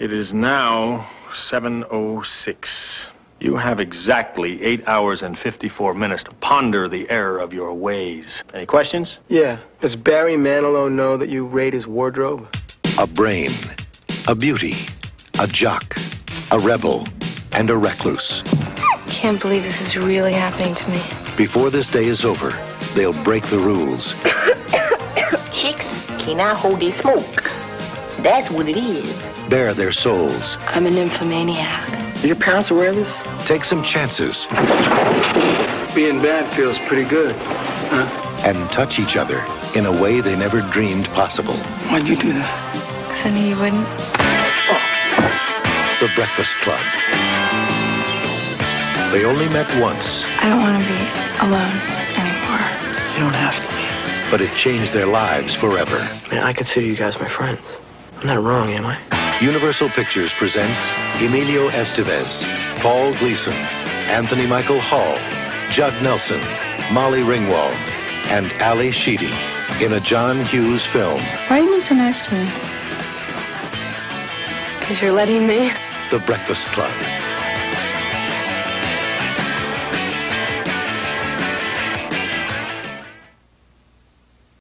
It is now 7.06. You have exactly 8 hours and 54 minutes to ponder the error of your ways. Any questions? Yeah. Does Barry Manilow know that you raid his wardrobe? A brain, a beauty, a jock, a rebel, and a recluse. Can't believe this is really happening to me. Before this day is over, they'll break the rules. Chicks cannot hold their smoke. That's what it is. bare their souls, I'm a nymphomaniac. Are your parents aware of this? take some chances, Being bad feels pretty good. huh? and touch each other in a way they never dreamed possible. Why'd you do that? Because I knew you wouldn't. The Breakfast Club. They only met once, I don't want to be alone anymore. You don't have to be. but it changed their lives forever. I mean, I consider you guys my friends. I'm not wrong, am I? Universal Pictures presents Emilio Estevez, Paul Gleason, Anthony Michael Hall, Judd Nelson, Molly Ringwald, and Ally Sheedy in a John Hughes film, Why are you being so nice to me? Because you're letting me. The Breakfast Club.